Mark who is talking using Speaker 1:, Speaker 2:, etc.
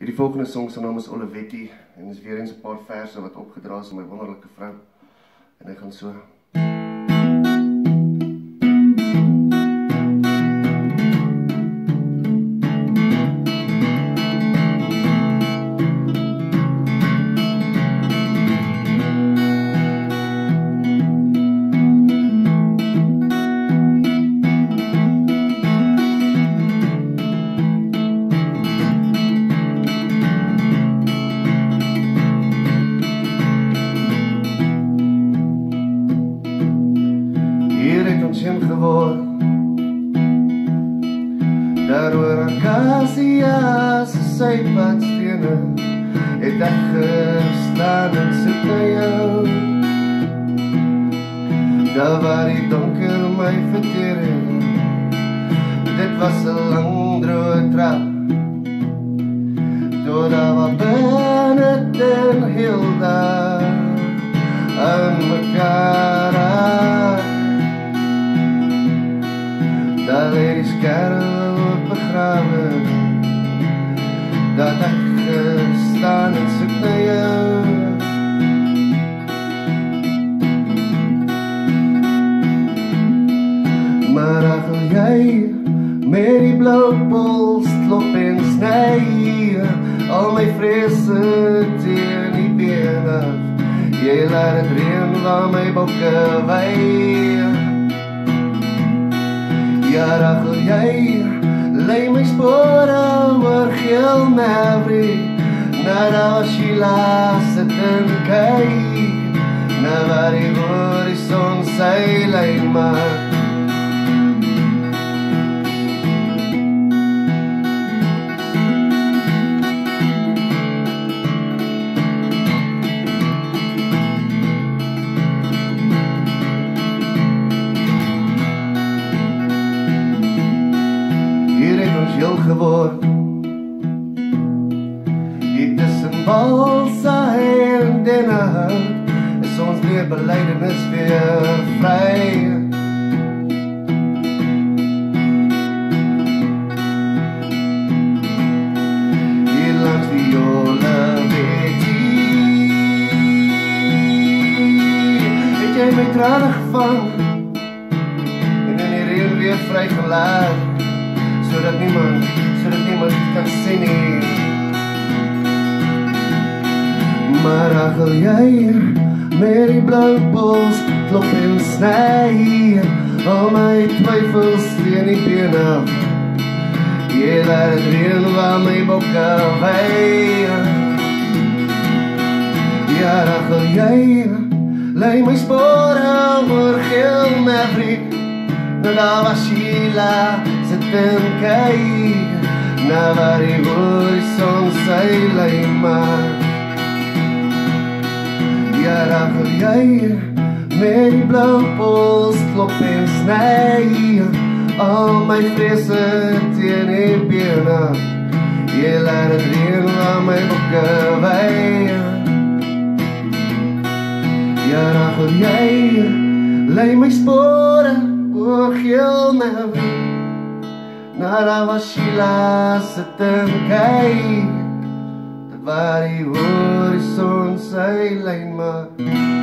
Speaker 1: Hierdie volgende song se naam is Olivetti en is weer eens 'n paar verse wat opgedra is aan my wonderlike vrou. En hy gaan so heen geword Daar oor akasias sy padstene Het ek gestaan en na jou Daar waar die donker my verteer het. Dit was een lang droe trap Dat ek gestaan en soek na jou Maar ach wil jy met die blauw pols klop en snij Al my vrese teen die been af Jy laat het reen waar my bokke weir Ja, rachel jy Lei my spore oor geel maverick Na daar was jy laas het in kyk Na waar die horizon sy lijn maak en Den Haag Is ons weer beleidenis weer vry. Hier langs die jole wetie Het jy my trane gevang? En in die reen weer vry gelaat sodat niemand sodat niemand kan sien nie Maar agel jy met die blou pols klop en sny al my twyfels teen die been af Jy laat het reen waar my bokke wei Ja, agel jy lei my spore oor geel maverick. Nou daar was Sheila sit en kyk Na waar die horizon sy lijn maak Daar wil jy met die blauw pols klop en sny. Al my vrese teen die bene. Jy laat het reen waar my bokke wei. Daar wil jy lei my spore oor geel my wiek Na daar was Sheila sit en kyk Waar die horizon sy lijn maak